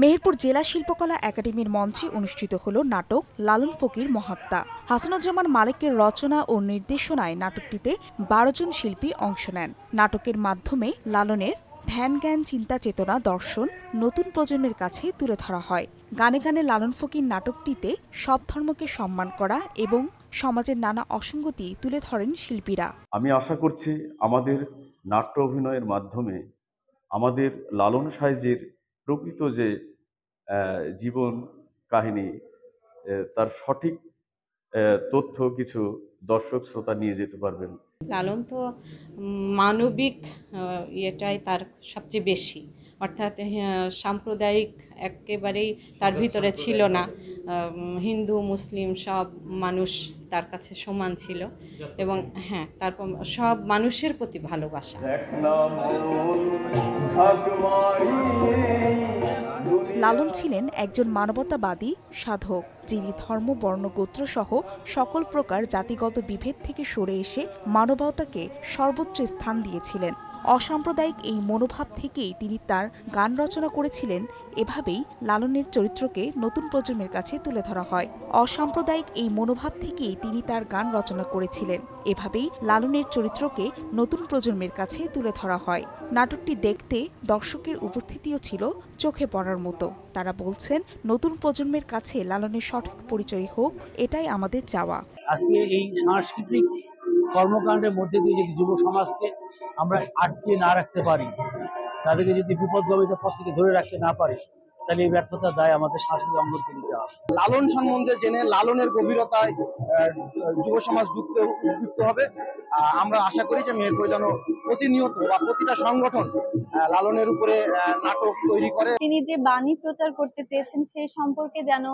মেহেরপুর জেলা শিল্পকলা একাডেমির মঞ্চে অনুষ্ঠিত হল নাটক লালন ফকির মহাত্মা। হাসানুজ্জামান মালিকের রচনা ও নির্দেশনায় নাটকটিতে বারো জন শিল্পী অংশ নেন। নাটকের মাধ্যমে লালনের ধ্যান, জ্ঞান, চিন্তা, চেতনা, দর্শন নতুন প্রজন্মের কাছে তুলে ধরা হয়। গানে গানে লালন ফকির নাটকটিতে সব ধর্মকে সম্মান করা এবং সমাজের নানা অসঙ্গতি তুলে ধরেন শিল্পীরা। আমি আশা করছি আমাদের নাট্য অভিনয়ের মাধ্যমে আমাদের লালন সাইজের প্রকৃত যে জীবন কাহিনী তার সঠিক তথ্য কিছু দর্শক শ্রোতা নিয়ে যেতে পারবেন। লালন তো মানবিক ইয়েটাই তার সবচেয়ে বেশি। অর্থাৎ সাম্প্রদায়িক একেবারেই তার ভিতরে ছিল না। হিন্দু মুসলিম সব মানুষ তার কাছে সমান ছিল। এবং হ্যাঁ তারপর সব মানুষের প্রতি ভালোবাসা। লালন ছিলেন একজন মানবতাবাদী সাধক যিনি ধর্ম বর্ণ গোত্র সহ সকল প্রকার জাতিগত বিভেদ থেকে সরে এসে মানবতাকে সর্বোচ্চ স্থান দিয়েছিলেন। অসাম্প্রদায়িক এই মনোভাব থেকেই তিনি তার গান রচনা করেছিলেন, এভাবেই লালনের চরিত্রকে নতুন প্রজন্মের কাছে তুলে ধরা হয়। অসাম্প্রদায়িক এই মনোভাব থেকেই তিনি তার গান রচনা করেছিলেন, এভাবেই লালনের চরিত্রকে নতুন প্রজন্মের কাছে তুলে ধরা হয়। নাটকটি দেখতে দর্শকের উপস্থিতিও ছিল চোখে পড়ার মতো। তারা বলছেন, নতুন প্রজন্মের কাছে লালনের সঠিক পরিচয় হোক, এটাই আমাদের চাওয়া। আজকে এই সাংস্কৃতিক কর্মকাণ্ডের মধ্যে দিয়ে যদি যুব সমাজকে আমরা আটকে না রাখতে পারি তাদেরকে যদি বিপদগামিতার পথ থেকে ধরে রাখতে না পারি তাহলে এই ব্যর্থতা দায় আমাদের সাংস্কৃতিক অঙ্গনকে নিতে হবে। লালন সম্বন্ধে জেনে লালনের গভীরতায় আহ, যুব সমাজ যুক্ত যুক্ত হবে। আমরা আশা করি যে মেহেরপুর যেন প্রতিনিয়ত বা প্রতিটা সংগঠন আহ, লালনের উপরে আহ, নাটক তৈরি করে। তিনি যে বাণী প্রচার করতে চেয়েছেন সেই সম্পর্কে যেন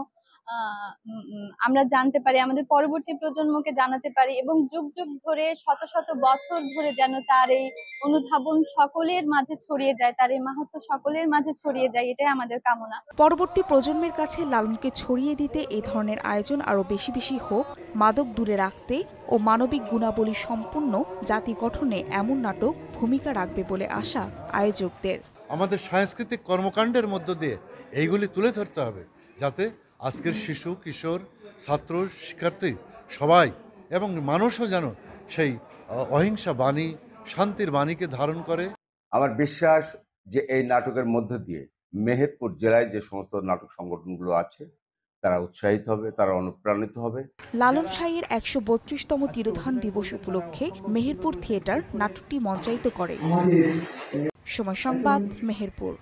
আমরা জানতে পারি আমাদের পরবর্তী প্রজন্মকে জানাতে পারি এবং যুগ যুগ ধরে শত শত বছর ধরে যেন তার এই অনুধাবন সকলের মাঝে ছড়িয়ে যায় তার এই মাহাত্ম সকলের মাঝে ছড়িয়ে যায় এটাই আমাদের কামনা। পরবর্তী প্রজন্মের কাছে লালনকে ছড়িয়ে দিতে এই ধরনের আয়োজন আরও বেশি বেশি হোক মাদক দূরে রাখতে ও মানবিক গুণাবলী সম্পূর্ণ জাতি গঠনে এমন নাটক ভূমিকা রাখবে বলে আশা আয়োজকদের। আমাদের সাংস্কৃতিক কর্মকাণ্ডের মধ্য দিয়ে এইগুলি তুলে ধরতে হবে যাতে আজকের শিশু কিশোর ছাত্র শিক্ষার্থী সবাই এবং মানুষও যেন সেই অহিংসা বাণী শান্তির বাণীকে ধারণ করে। আমার বিশ্বাস যে এই নাটকের মধ্য দিয়ে মেহেরপুর জেলায় যে সমস্ত নাটক সংগঠনগুলো আছে তারা উৎসাহিত হবে তারা অনুপ্রাণিত হবে। লালন সাইয়ের একশো বত্রিশতম তিরোধান দিবস উপলক্ষে মেহেরপুর থিয়েটার নাটকটি মঞ্চায়িত করে। সময় সংবাদ মেহেরপুর।